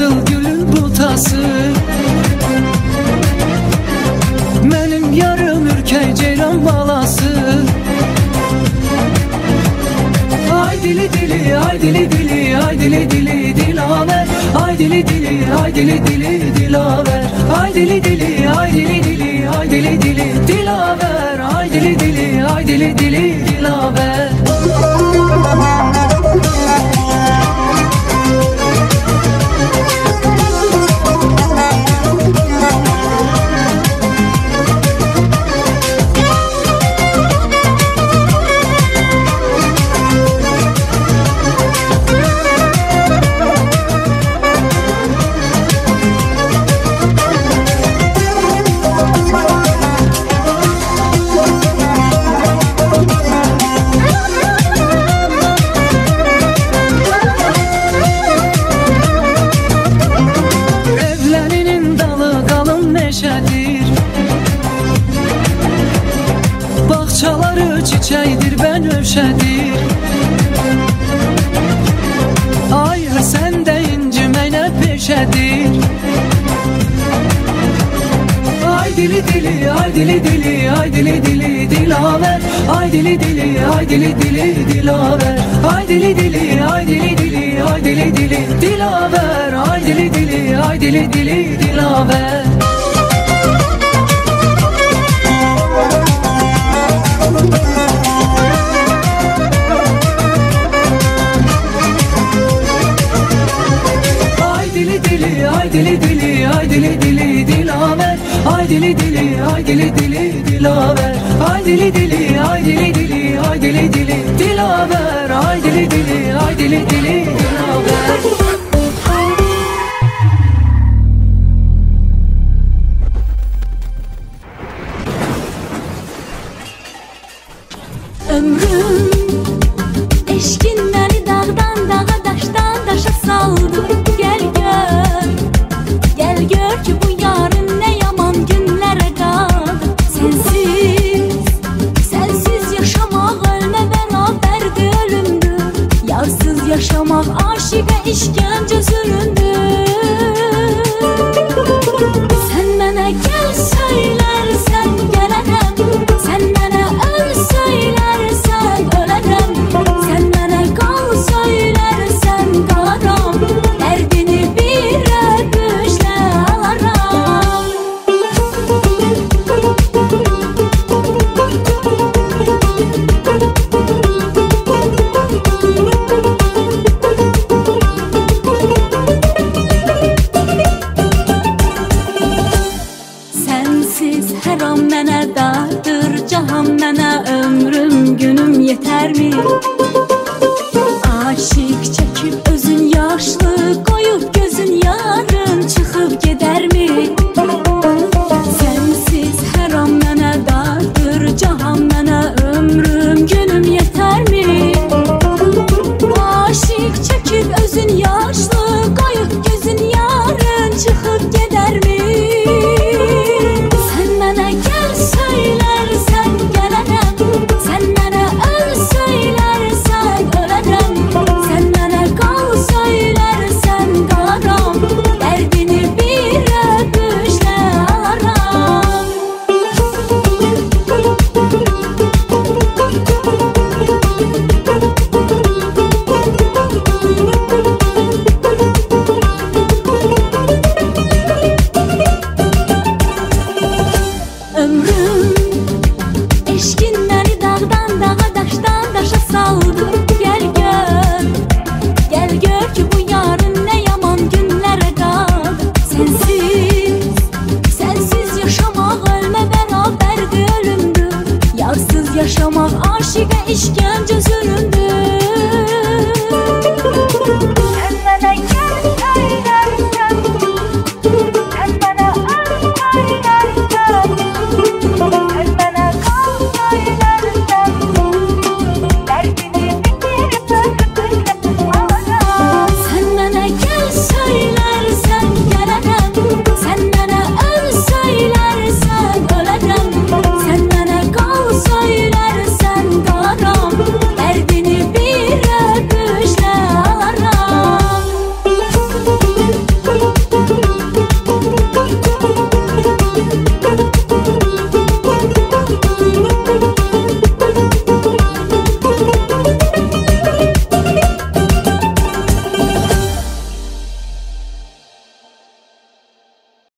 nasıl gülün bultası Benim yarım ürkek ceylan balası. Ay dili dili ay dili dili ay dili dili dilaver. Ay dili dili ay dili dili dilaver. Ay dili dili ay dili dili ay dili dili dilaver. Ay dili dili ay dili dili dilaver. Çiçeğidir ben övşedir Ayır sen de incimeyne peşedir Ay dili dili ay dili dili ay dili dili dilaver Ay dili dili ay dili dili dilaver Ay dili dili ay dili dili ay dili dili dilaver Ay dili dili ay dili dili dilaver dili dili ay dili dili dilaver. Ay dili dili ay dili dili ay dili dili dilaver. Ay dili dili ay dili dili ateş Thank you. ich dir